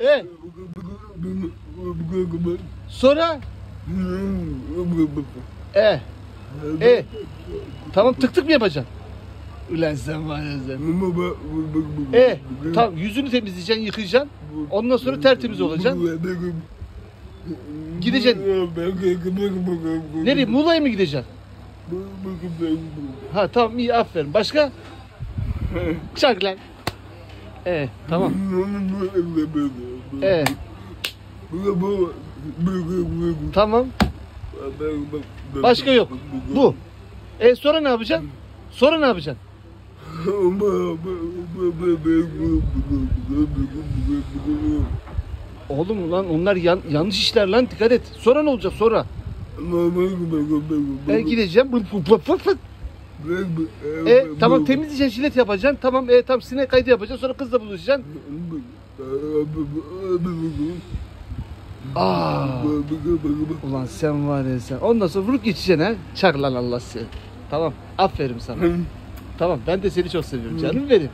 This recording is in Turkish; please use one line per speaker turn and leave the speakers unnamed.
E sonra e e tamam tık tık mı yapacaksın? Ulan sen var ya sen. E tamam yüzünü temizleyeceksin, yıkayacaksın. Ondan sonra tertemiz olacaksın. Gideceksin. Nereye? Muğla'ya mı gideceksin? Ha tamam iyi aferin. Başka? Çak lan. E tamam. E tamam. Başka yok. Bu. E sonra ne yapacaksın? Sonra ne yapacaksın? Oğlum lan onlar yan- yanlış işler lan dikkat et. Sonra ne olacak sonra? Ben gideceğim. Fıt fıt fıt fıt fıt. E tamam temizleyeceksin jilet yapacaksın. Tamam e tamam sinek kaydı yapacaksın. Sonra kızla buluşacaksın. Aa. Ulan sen var ya sen. Ondan sonra vurup geçeceksin ha. Çak lan Allah seni. Tamam. Aferin sana. Tamam ben de seni çok seviyorum canım benim.